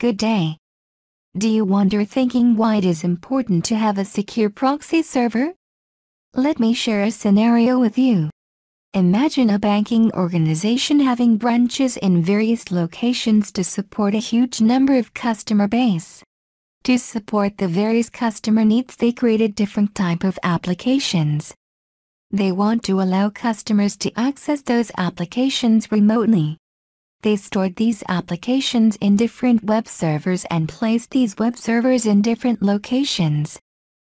Good day. Do you wonder thinking why it is important to have a secure proxy server? Let me share a scenario with you. Imagine a banking organization having branches in various locations to support a huge number of customer base. To support the various customer needs they created different type of applications. They want to allow customers to access those applications remotely. They stored these applications in different web servers and placed these web servers in different locations.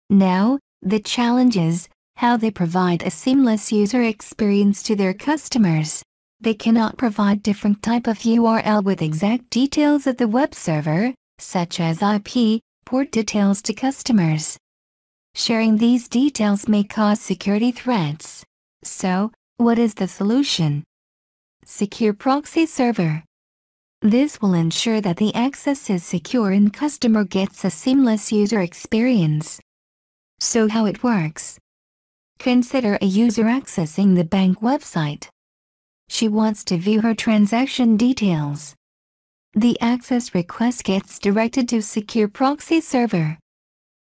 Now, the challenge is how they provide a seamless user experience to their customers. They cannot provide different type of URL with exact details of the web server, such as IP, port details to customers. Sharing these details may cause security threats. So, what is the solution? Secure Proxy Server. This will ensure that the access is secure and customer gets a seamless user experience. So how it works? Consider a user accessing the bank website. She wants to view her transaction details. The access request gets directed to Secure Proxy Server.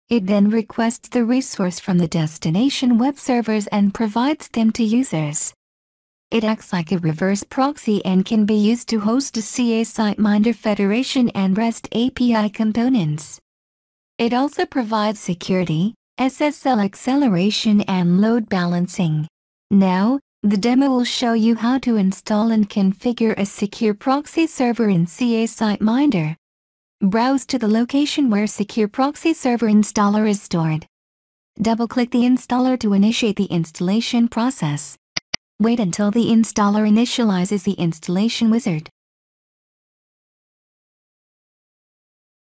It then requests the resource from the destination web servers and provides them to users. It acts like a reverse proxy and can be used to host a CA SiteMinder Federation and REST API components. It also provides security, SSL acceleration and load balancing. Now, the demo will show you how to install and configure a secure proxy server in CA SiteMinder. Browse to the location where Secure Proxy Server installer is stored. Double-click the installer to initiate the installation process. Wait until the installer initializes the installation wizard.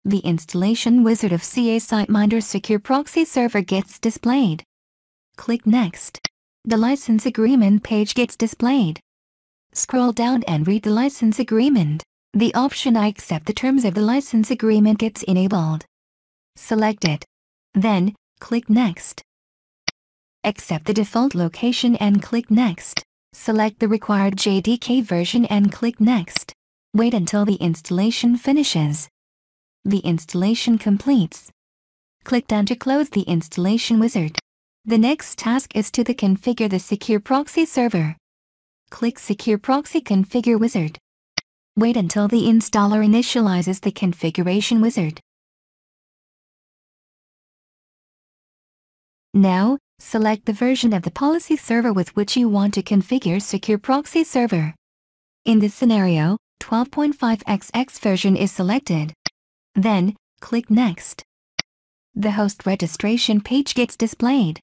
The installation wizard of CA SiteMinder Secure Proxy Server gets displayed. Click Next. The license agreement page gets displayed. Scroll down and read the license agreement. The option I accept the terms of the license agreement gets enabled. Select it. Then, click Next. Accept the default location and click Next. Select the required JDK version and click Next. Wait until the installation finishes. The installation completes. Click Done to close the installation wizard. The next task is to the configure the secure proxy server. Click Secure Proxy Configure Wizard. Wait until the installer initializes the configuration wizard. Now, select the version of the policy server with which you want to configure Secure Proxy Server. In this scenario, 12.5xx version is selected. Then, click Next. The host registration page gets displayed.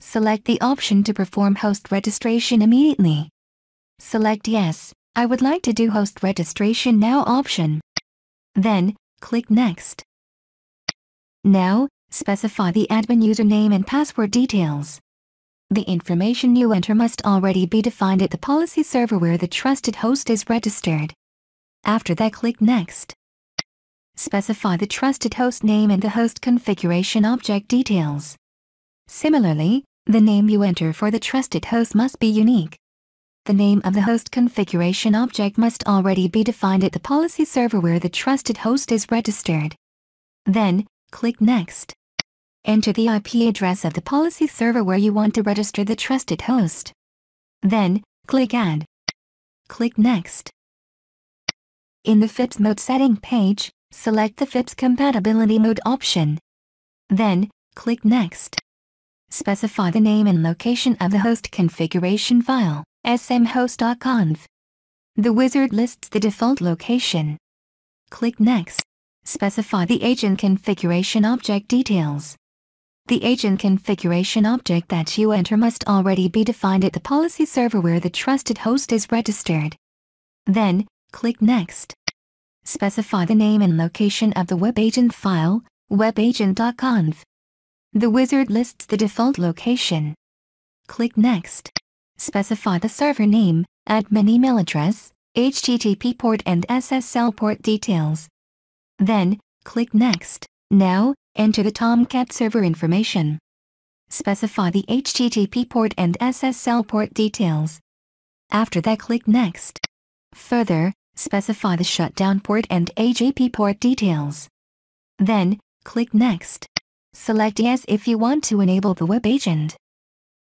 Select the option to perform host registration immediately. Select Yes. I would like to do host registration now option. Then, click Next. Now, specify the admin username and password details. The information you enter must already be defined at the policy server where the trusted host is registered. After that click Next. Specify the trusted host name and the host configuration object details. Similarly, the name you enter for the trusted host must be unique. The name of the host configuration object must already be defined at the policy server where the trusted host is registered. Then, click Next. Enter the IP address of the policy server where you want to register the trusted host. Then, click Add. Click Next. In the FIPS mode setting page, select the FIPS compatibility mode option. Then, click Next. Specify the name and location of the host configuration file smhost.conf. The wizard lists the default location. Click Next. Specify the agent configuration object details. The agent configuration object that you enter must already be defined at the policy server where the trusted host is registered. Then, click Next. Specify the name and location of the web agent file, webagent.conf. The wizard lists the default location. Click Next. Specify the server name, admin email address, HTTP port and SSL port details. Then, click Next. Now, enter the Tomcat server information. Specify the HTTP port and SSL port details. After that click Next. Further, Specify the shutdown port and AJP port details. Then, click Next. Select Yes if you want to enable the web agent.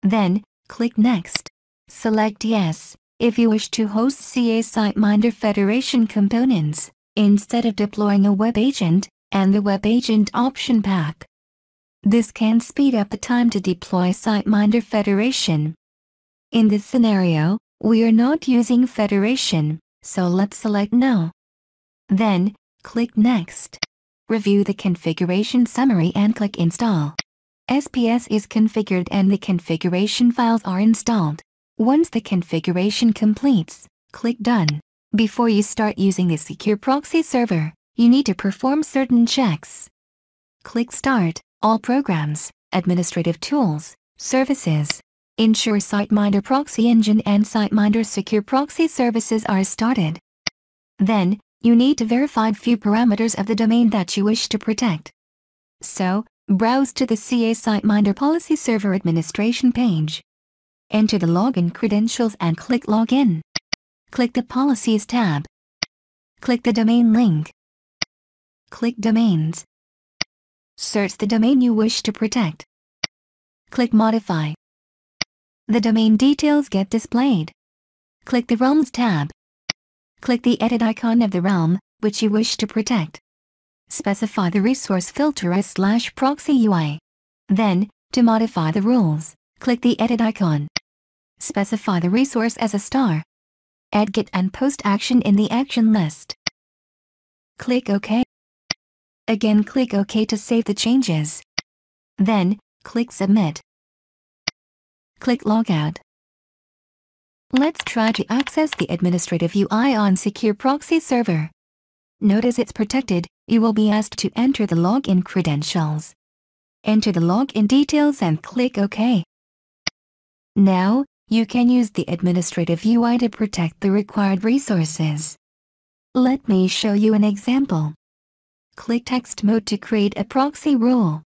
Then, click Next. Select Yes if you wish to host CA SiteMinder Federation components, instead of deploying a web agent and the web agent option pack. This can speed up the time to deploy SiteMinder Federation. In this scenario, we are not using Federation, so let's select No. Then, click Next. Review the configuration summary and click Install. SPS is configured and the configuration files are installed. Once the configuration completes, click Done. Before you start using the secure proxy server, you need to perform certain checks. Click Start, All Programs, Administrative Tools, Services. Ensure SiteMinder Proxy Engine and SiteMinder Secure Proxy services are started. Then, you need to verify a few parameters of the domain that you wish to protect. So, browse to the CA SiteMinder Policy Server Administration page. Enter the login credentials and click Login. Click the Policies tab. Click the domain link. Click Domains. Search the domain you wish to protect. Click Modify. The domain details get displayed. Click the Realms tab. Click the edit icon of the realm, which you wish to protect. Specify the resource filter as slash proxy UI. Then, to modify the rules, click the edit icon. Specify the resource as a star. Add get and post action in the action list. Click OK. Again click OK to save the changes. Then, click Submit. Click Logout. Let's try to access the administrative UI on Secure Proxy Server. Notice it's protected, you will be asked to enter the login credentials. Enter the login details and click OK. Now, you can use the administrative UI to protect the required resources. Let me show you an example click text mode to create a proxy rule.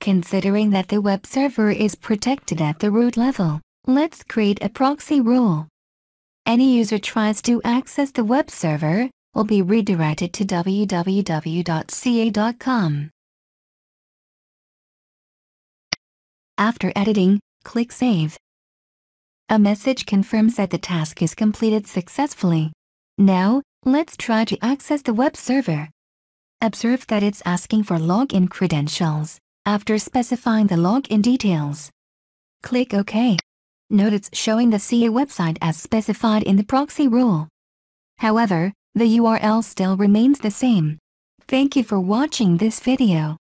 Considering that the web server is protected at the root level, let's create a proxy rule. Any user tries to access the web server will be redirected to www.ca.com. After editing, click Save. A message confirms that the task is completed successfully. Now, let's try to access the web server. Observe that it's asking for login credentials after specifying the login details. Click OK. Note it's showing the CA website as specified in the proxy rule. However, the URL still remains the same. Thank you for watching this video.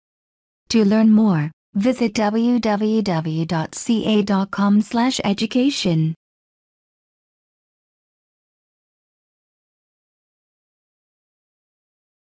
To learn more, visit www.ca.com/education.